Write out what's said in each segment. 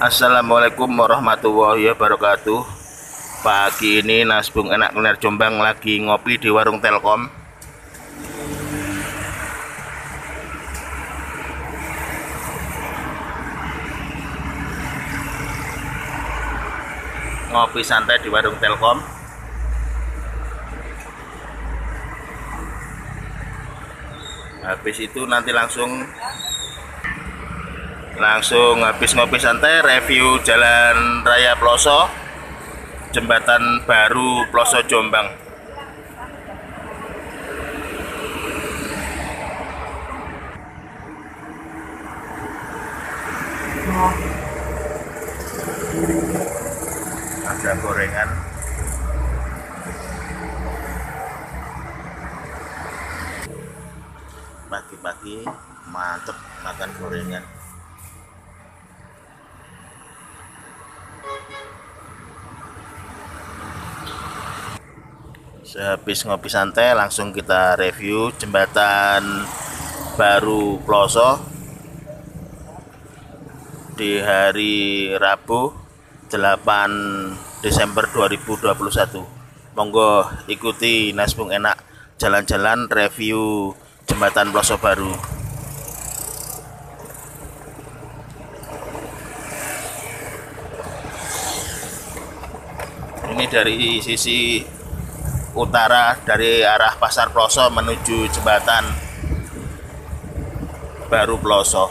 Assalamualaikum warahmatullahi wabarakatuh. Pagi ini Nasbung Enak Kuliner Jombang lagi ngopi di warung Telkom. Ngopi santai di warung Telkom. Habis itu nanti langsung langsung habis ngopi santai review jalan raya Ploso jembatan baru Ploso Jombang. Ada gorengan. Pagi-pagi mantep makan gorengan Sehabis ngopi santai langsung kita review jembatan baru Ploso di hari Rabu 8 Desember 2021. Monggo ikuti Nasbung Enak jalan-jalan review jembatan Ploso baru. Ini dari sisi utara dari arah Pasar Ploso menuju jembatan baru Ploso.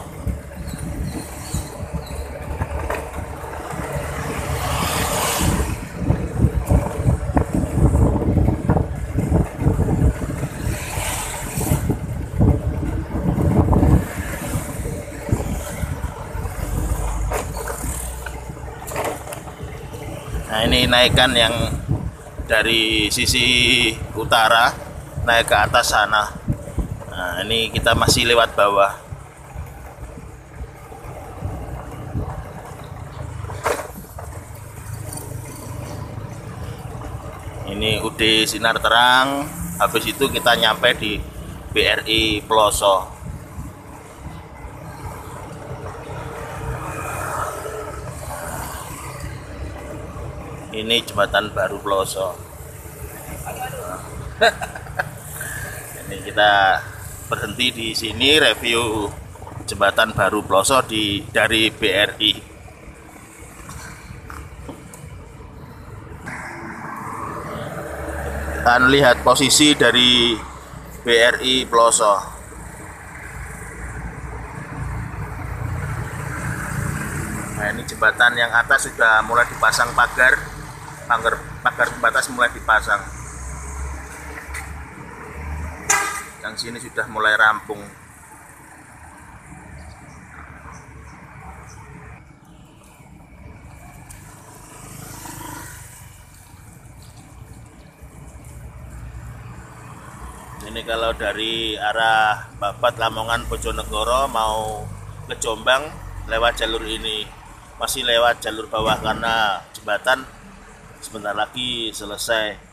Nah ini naikkan yang dari sisi utara naik ke atas sana. Nah ini kita masih lewat bawah. Ini UD Sinar Terang. Habis itu kita nyampe di BRI Ploso ini jembatan baru Ploso ini kita berhenti di sini review jembatan baru Ploso di dari BRI dan lihat posisi dari BRI Ploso Nah ini jembatan yang atas sudah mulai dipasang pagar pagar pagar pembatas mulai dipasang. Yang sini sudah mulai rampung. Ini kalau dari arah Babat Lamongan Bojonegoro mau ke Jombang lewat jalur ini. Masih lewat jalur bawah karena jembatan sebentar lagi selesai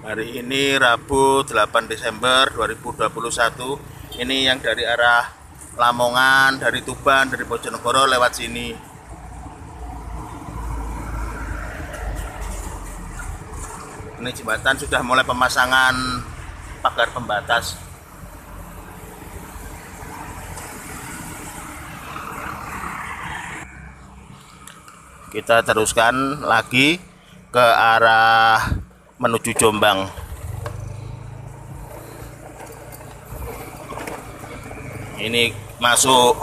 Hari ini Rabu 8 Desember 2021 Ini yang dari arah Lamongan, dari Tuban, dari Bojonegoro lewat sini. Ini jembatan sudah mulai pemasangan pagar pembatas. Kita teruskan lagi ke arah menuju Jombang. Ini masuk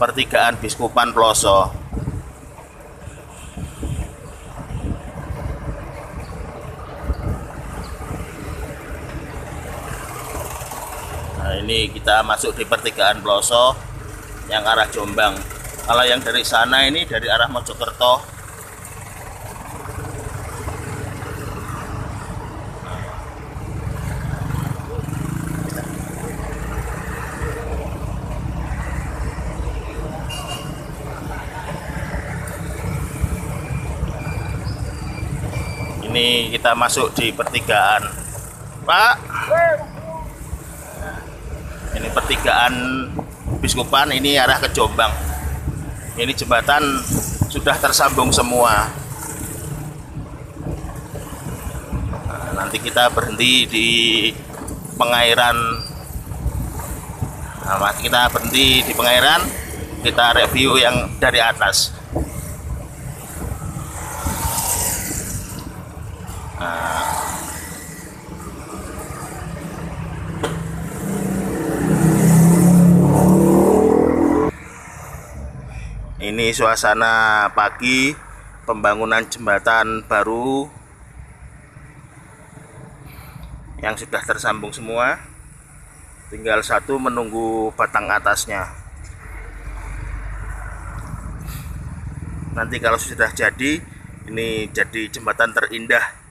pertigaan Biskupan Ploso. Nah, ini kita masuk di pertigaan Ploso yang arah Jombang. Kalau yang dari sana ini dari arah Mojokerto ini kita masuk di pertigaan. Pak. Ini pertigaan Biskupan ini arah ke Jombang. Ini jembatan sudah tersambung semua. Nah, nanti kita berhenti di pengairan. Nah, kita berhenti di pengairan kita review yang dari atas Ini suasana pagi pembangunan jembatan baru yang sudah tersambung semua. Tinggal satu menunggu batang atasnya. Nanti kalau sudah jadi, ini jadi jembatan terindah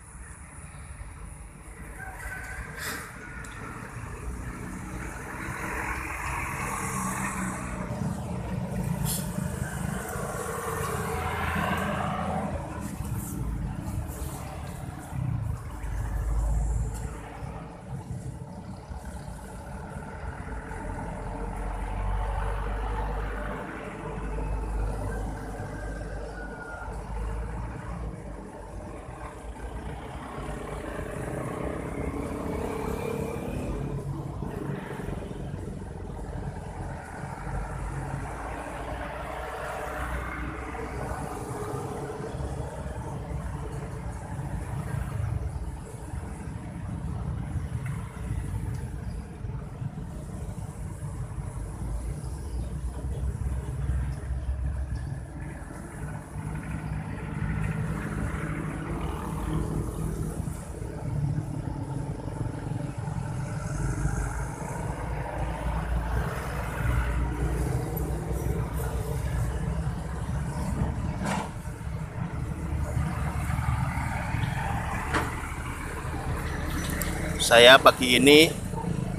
saya pagi ini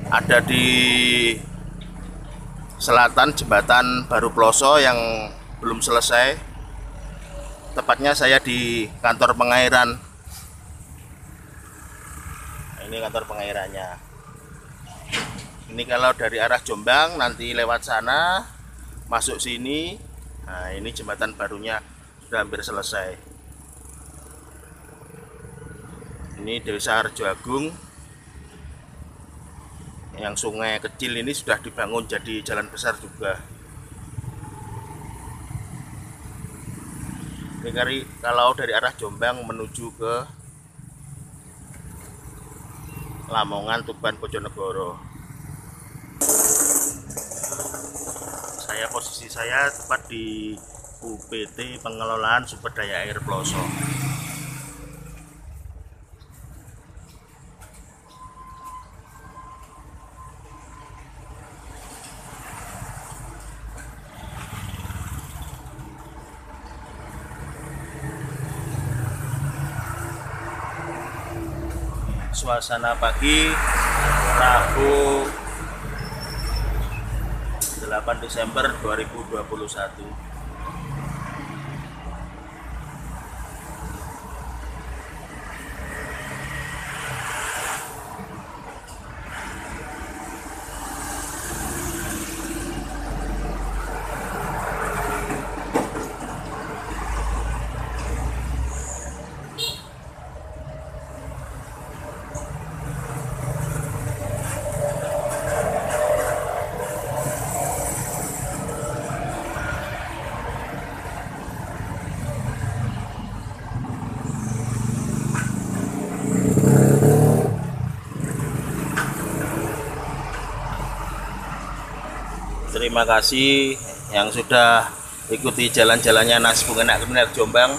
ada di selatan jembatan Baru Ploso yang belum selesai. Tepatnya saya di kantor pengairan. Ini kantor pengairannya. Ini kalau dari arah Jombang nanti lewat sana masuk sini. Nah ini jembatan barunya sudah hampir selesai. Ini desa Arjo Agung yang sungai kecil ini sudah dibangun jadi jalan besar juga. Ini kalau dari arah Jombang menuju ke Lamongan, Tuban, Bojonegoro. Saya posisi saya tepat di UPT Pengelolaan Sumber Daya Air Pelosok suasana pagi Rabu 8 Desember 2021 terima kasih yang sudah ikuti jalan-jalannya Nas Bungenak Kemenak Jombang.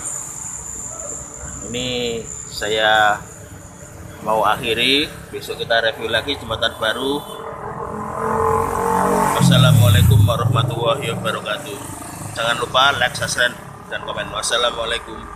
Ini saya mau akhiri. Besok kita review lagi jembatan baru. Wassalamualaikum warahmatullahi wabarakatuh. Jangan lupa like, subscribe, dan komen. Wassalamualaikum